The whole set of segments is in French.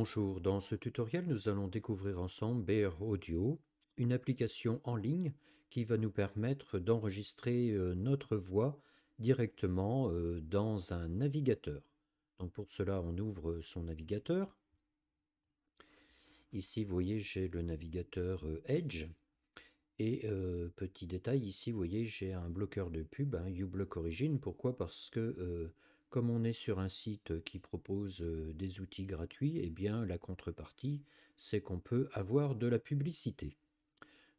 Bonjour, dans ce tutoriel, nous allons découvrir ensemble Bear Audio, une application en ligne qui va nous permettre d'enregistrer euh, notre voix directement euh, dans un navigateur. Donc pour cela, on ouvre son navigateur. Ici, vous voyez, j'ai le navigateur euh, Edge. Et petit détail, ici, vous voyez, j'ai un bloqueur de pub, un uBlock Origin. Pourquoi? Parce que comme on est sur un site qui propose des outils gratuits, eh bien la contrepartie, c'est qu'on peut avoir de la publicité.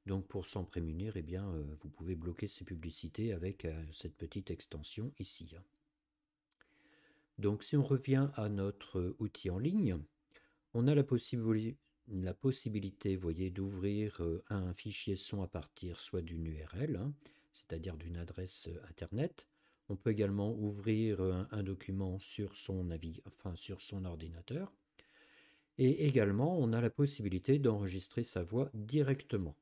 Donc pour s'en prémunir, eh bien, vous pouvez bloquer ces publicités avec cette petite extension ici. Hein. Donc si on revient à notre outil en ligne, on a la, possibilité, voyez, d'ouvrir un fichier son à partir soit d'une URL, hein, c'est-à-dire d'une adresse Internet, on peut également ouvrir un, document sur son, ordinateur. Et également, on a la possibilité d'enregistrer sa voix directement.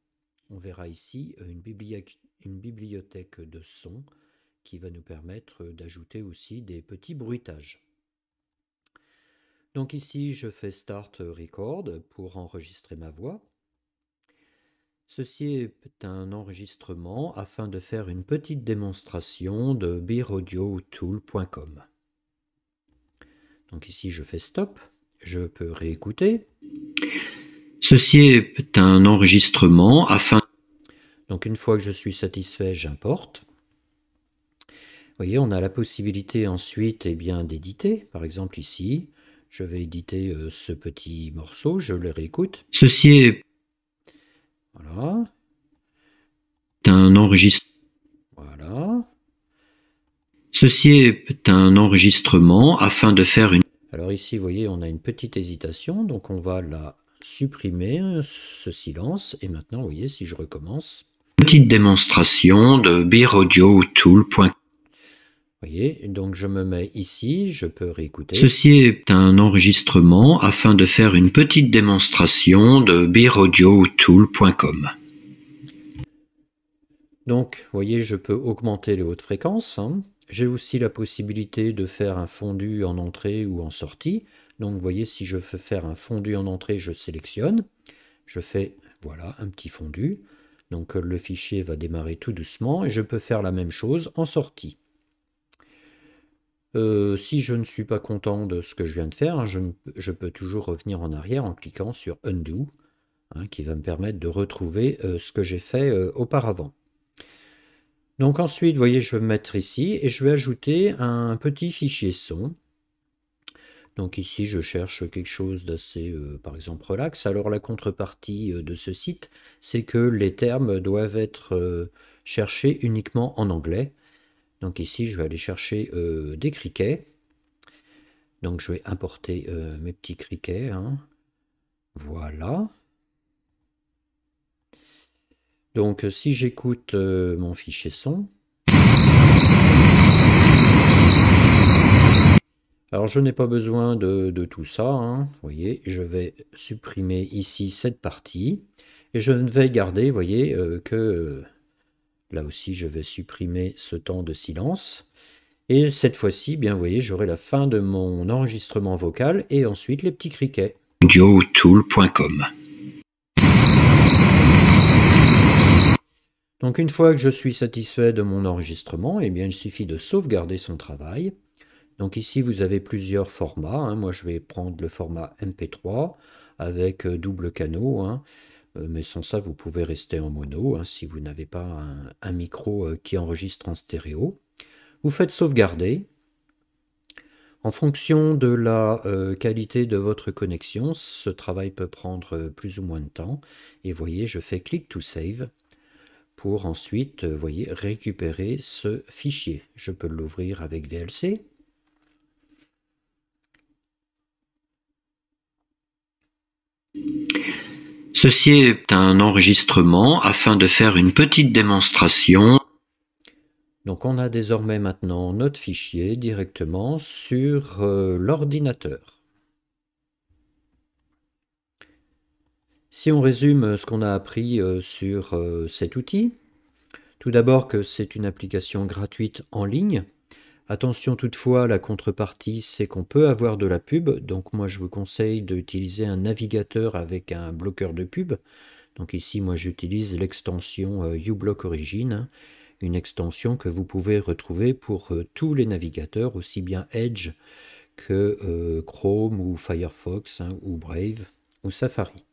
On verra ici une bibliothèque, une bibliothèque de sons qui va nous permettre d'ajouter aussi des petits bruitages. Donc ici, je fais Start Record pour enregistrer ma voix. Ceci est un enregistrement afin de faire une petite démonstration de beeraudiotool.com. Donc ici je fais stop, je peux réécouter. Ceci est un enregistrement afin... Donc une fois que je suis satisfait, j'importe. Vous voyez, on a la possibilité ensuite eh bien d'éditer. Par exemple ici, je vais éditer euh, ce petit morceau, je le réécoute. Ceci est voilà. Un enregistrement. Voilà. Ceci est un enregistrement afin de faire une... Alors ici, vous voyez, on a une petite hésitation, donc on va la supprimer, ce silence. Et maintenant, vous voyez, si je recommence... Petite démonstration de beeraudiotool.com voyez, donc je me mets ici, je peux réécouter. Ceci est un enregistrement afin de faire une petite démonstration de beeraudiotool.com. Donc, vous voyez, je peux augmenter les hautes fréquences. Hein. J'ai aussi la possibilité de faire un fondu en entrée ou en sortie. Donc, vous voyez, si je veux faire un fondu en entrée, je sélectionne. Je fais, voilà, un petit fondu. Donc, le fichier va démarrer tout doucement et je peux faire la même chose en sortie. Euh, si je ne suis pas content de ce que je viens de faire, je, peux toujours revenir en arrière en cliquant sur Undo, hein, qui va me permettre de retrouver euh, ce que j'ai fait euh, auparavant. Donc ensuite, vous voyez, je vais me mettre ici et je vais ajouter un petit fichier son. Donc ici, je cherche quelque chose d'assez, par exemple, relax. Alors la contrepartie de ce site, c'est que les termes doivent être cherchés uniquement en anglais. Donc ici, je vais aller chercher euh, des criquets. Donc je vais importer euh, mes petits criquets. Hein. Voilà. Donc si j'écoute euh, mon fichier son, alors je n'ai pas besoin de, tout ça. Hein. Vous voyez, je vais supprimer ici cette partie. Et je ne vais garder, vous voyez, que Là aussi, je vais supprimer ce temps de silence. Et cette fois-ci, bien vous voyez, j'aurai la fin de mon enregistrement vocal et ensuite les petits criquets. audiotool.com Donc une fois que je suis satisfait de mon enregistrement, eh bien il suffit de sauvegarder son travail. Donc ici vous avez plusieurs formats. Hein. Moi je vais prendre le format MP3 avec euh, double canot. Hein. Euh, mais sans ça, vous pouvez rester en mono hein, si vous n'avez pas un, micro euh, qui enregistre en stéréo. Vous faites sauvegarder. En fonction de la euh, qualité de votre connexion, ce travail peut prendre plus ou moins de temps. Et voyez, je fais click to save pour ensuite, voyez, récupérer ce fichier. Je peux l'ouvrir avec VLC. Ceci est un enregistrement afin de faire une petite démonstration. Donc on a désormais maintenant notre fichier directement sur euh, l'ordinateur. Si on résume ce qu'on a appris euh, sur euh, cet outil, tout d'abord que c'est une application gratuite en ligne Attention toutefois, la contrepartie, c'est qu'on peut avoir de la pub. Donc moi, je vous conseille d'utiliser un navigateur avec un bloqueur de pub. Donc ici, moi, j'utilise l'extension euh, uBlock Origin, hein. une extension que vous pouvez retrouver pour euh, tous les navigateurs, aussi bien Edge que euh, Chrome ou Firefox hein, ou Brave ou Safari.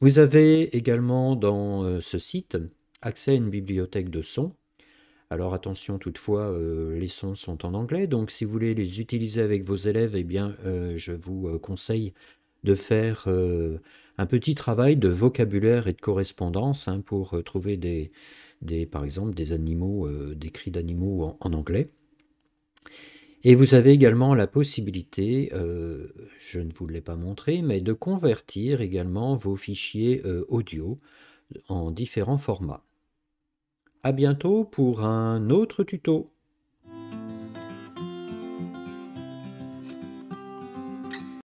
Vous avez également dans ce site accès à une bibliothèque de sons alors attention toutefois, euh, les sons sont en anglais, donc si vous voulez les utiliser avec vos élèves, eh bien euh, je vous euh, conseille de faire un petit travail de vocabulaire et de correspondance hein, pour trouver des, des, par exemple des animaux, des cris d'animaux en, anglais. Et vous avez également la possibilité, je ne vous l'ai pas montré, mais de convertir également vos fichiers audio en différents formats. À bientôt pour un autre tuto.